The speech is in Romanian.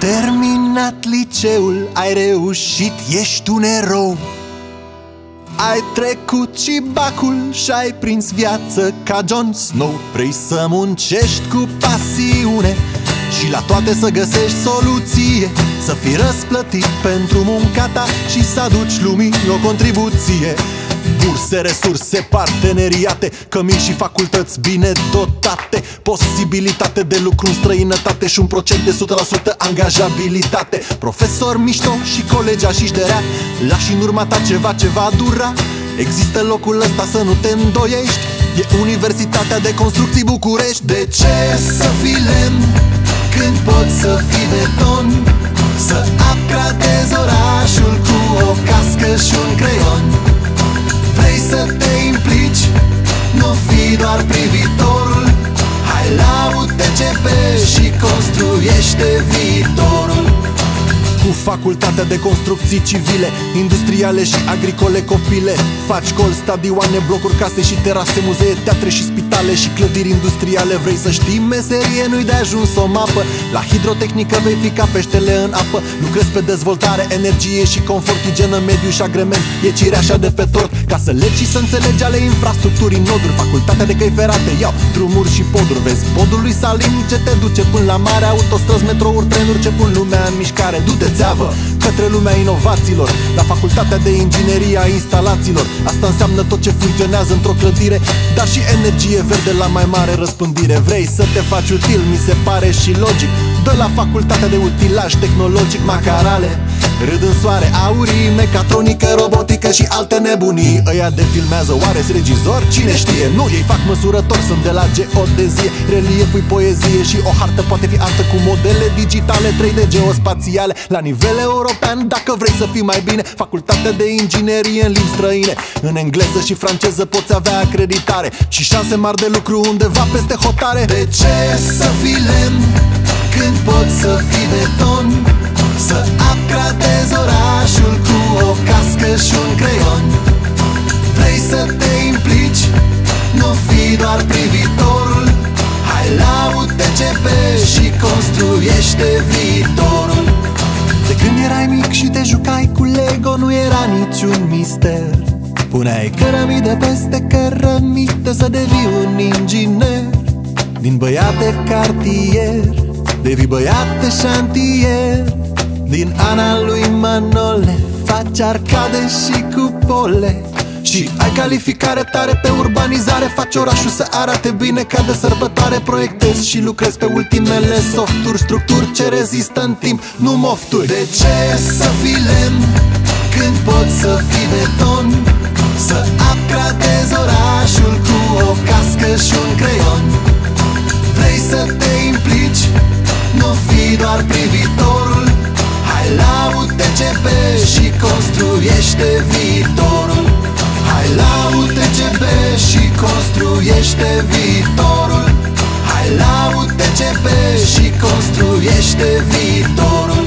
terminat liceul, ai reușit, ești un erou. Ai trecut și bacul și ai prins viață ca Jon Snow. Vrei să muncești cu pasiune și la toate să găsești soluție. Să fii răsplătit pentru munca ta și să aduci lumii o contribuție Burse, resurse, parteneriate Cămii și facultăți bine dotate Posibilitate de lucru în străinătate Și un procent de 100% angajabilitate. Profesor mișto și colegi așiși de rea Lași în urma ta ceva ce va dura. Există locul ăsta să nu te îndoiești E Universitatea de Construcții București. De ce să fii lemn când poți să fii beton? Să te implici, nu fi doar privitorul. Hai la UTCP și construiește viitorul cu facultatea de construcții civile Industriale și agricole copile. Faci școli, stadioane, blocuri, case și terase Muzee, teatre și spitale și clădiri industriale. Vrei să știi meserie, nu-i de ajuns o mapă. La hidrotehnică vei fi ca peștele în apă. Lucrezi pe dezvoltare, energie și confort Igienă, mediu și agrement. E cireașa de pe tort Ca să legi și să înțelegi ale infrastructurii noduri Facultatea de căi ferate Iau drumuri și poduri. Vezi podul lui Salim ce te duce până la mare Autostrăzi, metrouri, trenuri ce pun lumea în mișcare. Du-te țeavă către lumea inovațiilor La facultatea de inginerie a instalațiilor. Asta înseamnă tot ce funcționează într-o clădire Dar și energie verde la mai mare răspândire. Vrei să te faci util, mi se pare și logic. Dă la facultatea de utilaj tehnologic Macarale. Râd în soare, aurii, mecatronică, robotică și alte nebunii Ăia de filmează, oare regizor? Cine știe? Nu, ei fac măsurători, sunt de la geodezie Relieful poezie și o hartă poate fi artă cu modele digitale 3D geospațiale La nivel european, dacă vrei să fii mai bine Facultatea de inginerie în limbi străine În engleză și franceză poți avea acreditare Și șanse mari de lucru undeva peste hotare De ce să fii lemn când poți să fii beton? Și un creion. Vrei să te implici, nu fi doar privitorul. Hai la UTCP și construiește viitorul. De când erai mic și te jucai cu Lego Nu era niciun mister. Puneai cărămidă peste cărămidă Să devii un inginer. Din băiate cartier Devii băiat de șantier. Din Ana lui Manole Faci arcade și cupole și ai calificare tare pe urbanizare Faci orașul să arate bine ca de sărbătoare Proiectezi și lucrezi pe ultimele softuri Structuri ce rezistă în timp, nu mofturi De ce să fii lemn când poți să fii beton? UTCP și construiește viitorul. Hai la UTCP și construiește viitorul. Hai la UTCP și construiește viitorul